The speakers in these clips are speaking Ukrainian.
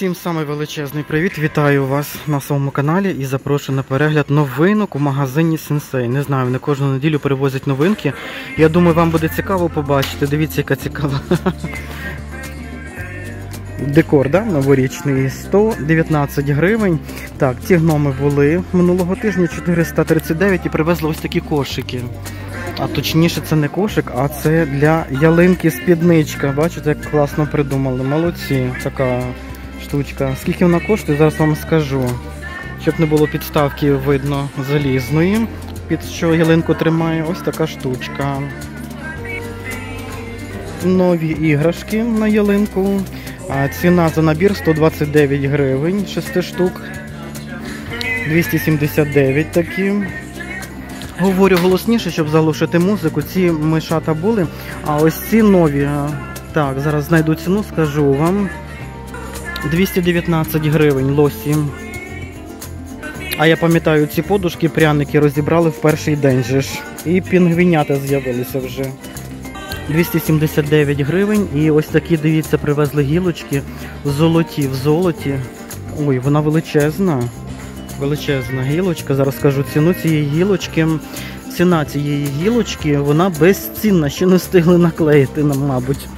Всім самий величезний привіт! Вітаю вас на своєму каналі і запрошую на перегляд новинок у магазині Сенсей. Не знаю, вони кожну неділю перевозять новинки. Я думаю, вам буде цікаво побачити. Дивіться, яка цікава. Декор, да? новорічний 119 гривень. Так, ці гноми були минулого тижня 439 і привезли ось такі кошики. А точніше, це не кошик, а це для ялинки спідничка. Бачите, як класно придумали. Молодці, така штучка. Скільки вона коштує, зараз вам скажу. Щоб не було підставки видно залізної, під що ялинку тримає, ось така штучка. Нові іграшки на ялинку. Ціна за набір 129 гривень, 6 штук. 279 такі. Говорю голосніше, щоб заглушити музику. Ці мишата були. А ось ці нові. Так, зараз знайду ціну, скажу вам. 219 гривень лосі. А я пам'ятаю, ці подушки пряники розібрали в перший день же ж. І пінгвінята з'явилися вже. 279 гривень. І ось такі, дивіться, привезли гілочки. Золоті в золоті. Ой, вона величезна. Величезна гілочка. Зараз скажу ціну цієї гілочки. Ціна цієї гілочки, вона безцінна, ще не встигли наклеїти нам, мабуть.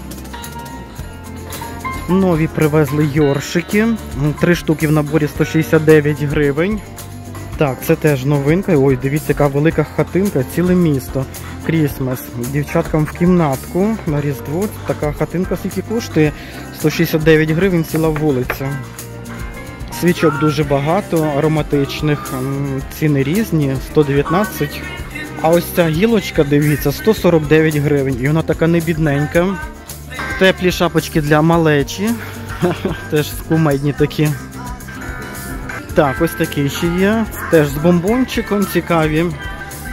Нові привезли йоршики. Три штуки в наборі 169 гривень. Так, це теж новинка. Ой, дивіться, яка велика хатинка, ціле місто. Крісмас. Дівчаткам в кімнатку на Різдво. Така хатинка скільки коштує 169 гривень ціла вулиця. Свічок дуже багато, ароматичних, ціни різні, 119. А ось ця гілочка, дивіться, 149 гривень. І вона така не бідненька. Теплі шапочки для малечі. Теж кумедні такі. Так, ось такі ще є. Теж з бомбончиком цікаві.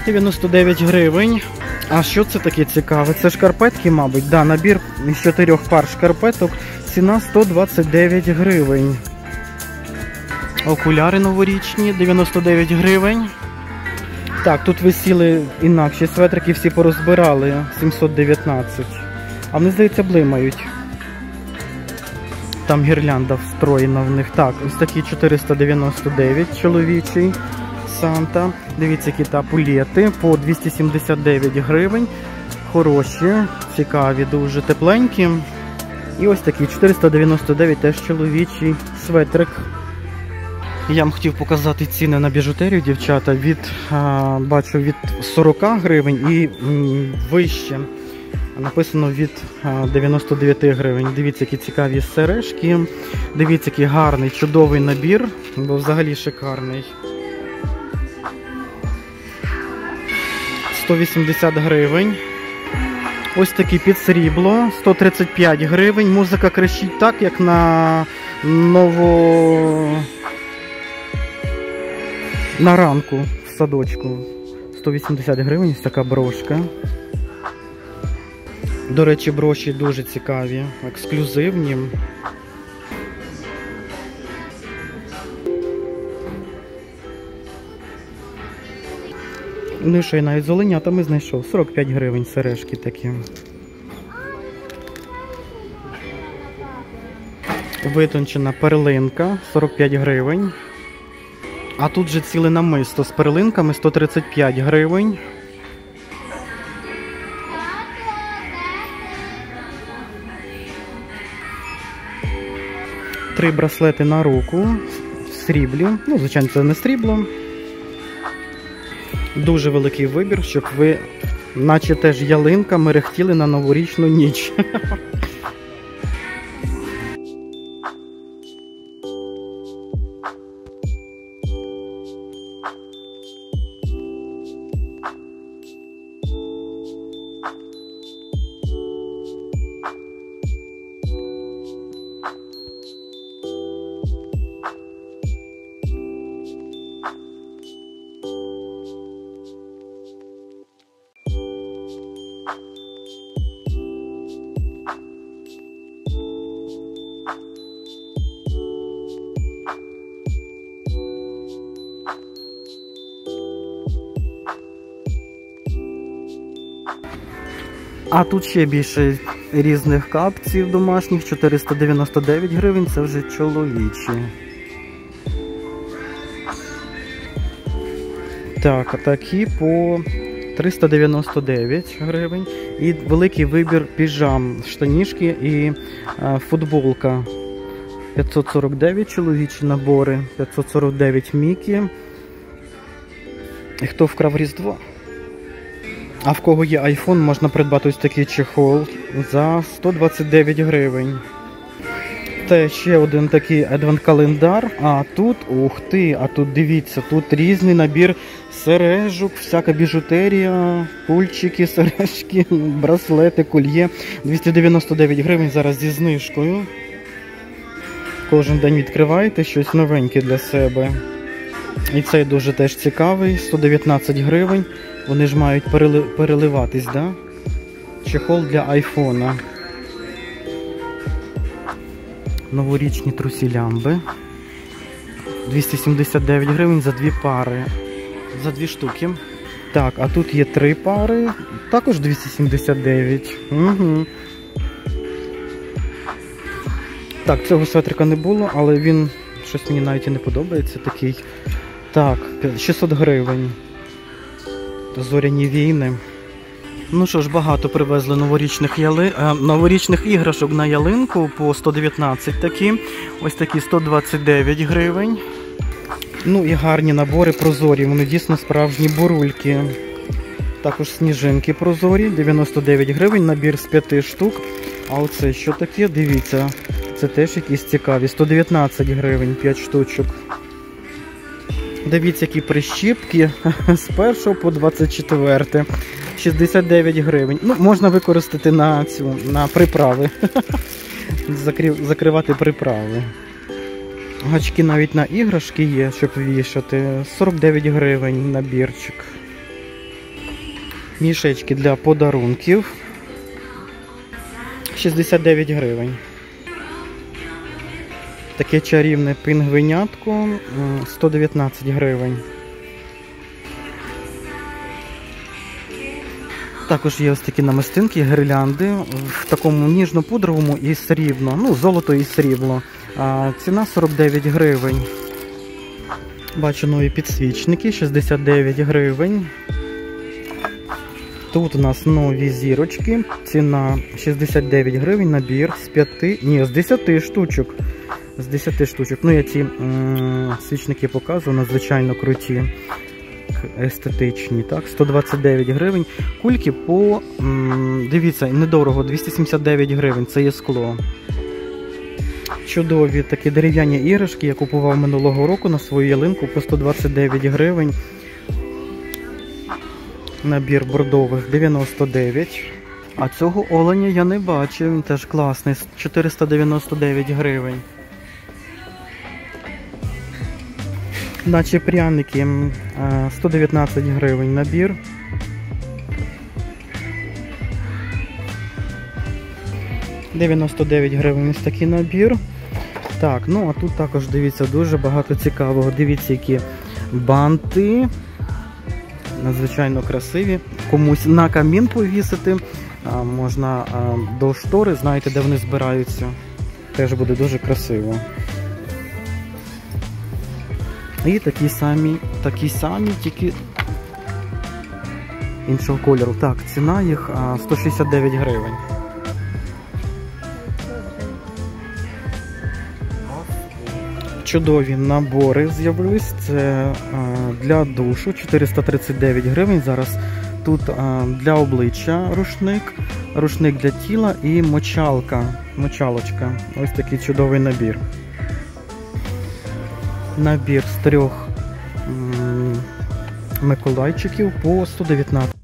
99 гривень. А що це таке цікаве? Це шкарпетки, мабуть. Да, Набір з чотирьох пар шкарпеток. Ціна 129 гривень. Окуляри новорічні, 99 гривень. Так, тут висіли інакші светрики, всі порозбирали. 719. А вони, здається, блимають. Там гірлянда встроєна в них. Так, ось такі 499 чоловічий Санта. Дивіться, які тапулети по 279 гривень. Хороші, цікаві, дуже тепленькі. І ось такі 499 теж чоловічий светрик. Я вам хотів показати ціни на біжутерію, дівчата, від, а, бачу, від 40 гривень і м, вище. Написано від 99 гривень. Дивіться, які цікаві сережки. Дивіться, який гарний, чудовий набір, бо взагалі шикарний. 180 гривень. Ось такий під срібло, 135 гривень. Музика кричить так, як на ново на ранку в садочку. 180 гривень, ось така брошка. До речі, броші дуже цікаві, ексклюзивні. Ну і що я навіть з оленятами знайшов. 45 гривень сережки такі. Витончена перлинка 45 гривень. А тут же ціле намисто з перлинками 135 гривень. Три браслети на руку сріблі. Ну, звичайно, це не срібло. Дуже великий вибір, щоб ви, наче теж ялинка, мерехтіли на новорічну ніч. А тут ще більше різних капців домашніх, 499 гривень, це вже чоловічі. Так, а такі по 399 гривень. І великий вибір піжам, штанішки і а, футболка. 549 чоловічі набори, 549 мікі. І хто вкрав Різдво? А в кого є iPhone, можна придбати ось такий чехол за 129 гривень. Це ще один такий адвент-календар. А тут, ух ти, а тут дивіться, тут різний набір сережок, всяка біжутерія, пульчики, сережки, браслети, кольє. 299 гривень зараз зі знижкою. Кожен день відкриваєте щось новеньке для себе. І цей дуже теж цікавий, 119 гривень. Вони ж мають перели... переливатись, да? Чехол для айфона. Новорічні трусі лямби. 279 гривень за дві пари. За дві штуки. Так, а тут є три пари. Також 279. Угу. Так, цього светрика не було, але він щось мені навіть і не подобається такий. Так, 600 гривень. Зоряні війни. Ну що ж, багато привезли новорічних яли... е, новорічних іграшок на ялинку по 119 такі. Ось такі 129 гривень. Ну і гарні набори прозорі. Вони дійсно справжні бурульки. Також сніжинки прозорі, 99 гривень, набір з 5 штук. А оце що таке? Дивіться, це теж якісь цікаві. 119 гривень, 5 штучок. Дивіться, які прищіпки з 1 по 24. 69 гривень. Ну, можна використати на цю на приправи. Закривати приправи. Гачки навіть на іграшки є, щоб вішати. 49 гривень набірчик. Мішечки для подарунків. 69 гривень. Таке чарівне пінгвинятко м, 119 гривень. Також є ось такі намистинки, гирлянди в такому ніжно-пудровому і срібно. Ну, золото і срібло. Ціна 49 гривень. Бачу нові підсвічники, 69 гривень. Тут у нас нові зірочки. Ціна 69 гривень, набір з 5, ні, з 10 штучок. З 10 штучок. Ну, я ці свічники показую, надзвичайно круті, естетичні. так, 129 гривень. Кульки по, дивіться, недорого, 279 гривень, це є скло. Чудові такі дерев'яні іграшки я купував минулого року на свою ялинку по 129 гривень. Набір бордових 99. А цього оленя я не бачив, він теж класний, 499 гривень. Наче пряники м, 119 гривень набір. «99 гривень ось такий набір. Так, ну а тут також дивіться дуже багато цікавого. Дивіться, які банти. Надзвичайно красиві. Комусь на камін повісити. А, можна а, до штори, знаєте, де вони збираються. Теж буде дуже красиво. І такі самі, такі самі, тільки іншого кольору. Так, ціна їх 169 гривень. Чудові набори з'явились. Це для душу 439 гривень. Зараз тут для обличчя рушник, рушник для тіла і мочалка. Мочалочка. Ось такий чудовий набір. Набір трьох миколайчиків по 119.